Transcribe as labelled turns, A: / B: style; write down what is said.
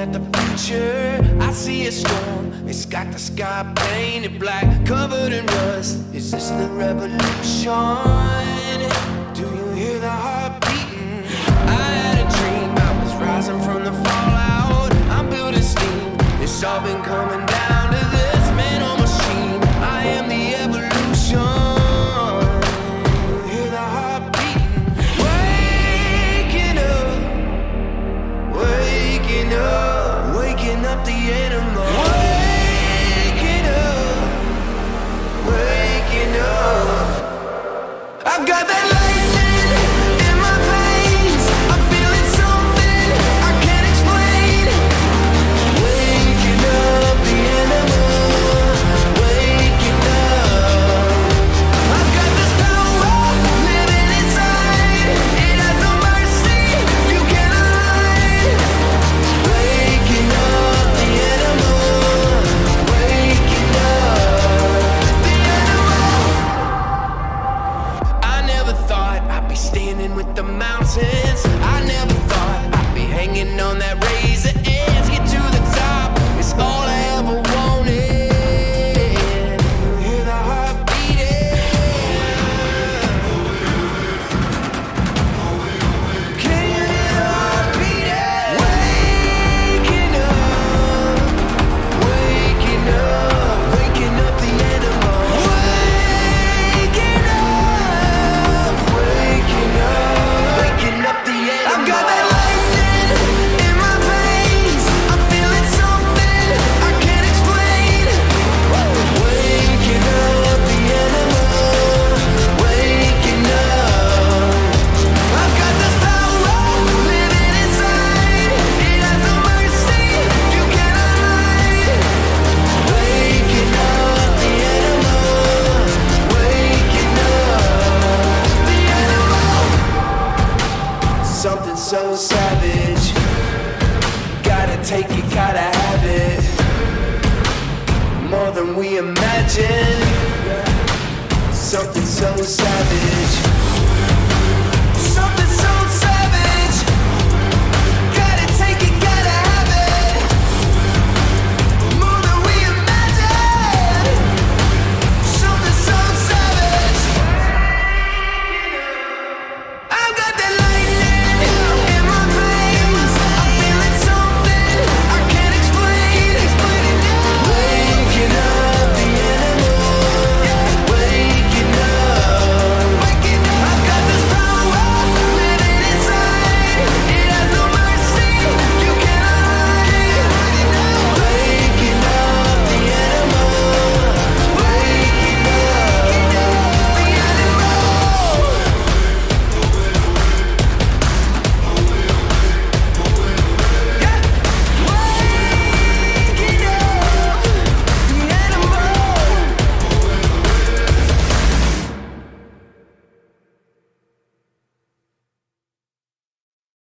A: at the future, I see a storm. It's got the sky painted black, covered in rust. Is this the revolution? We imagine. Something so savage.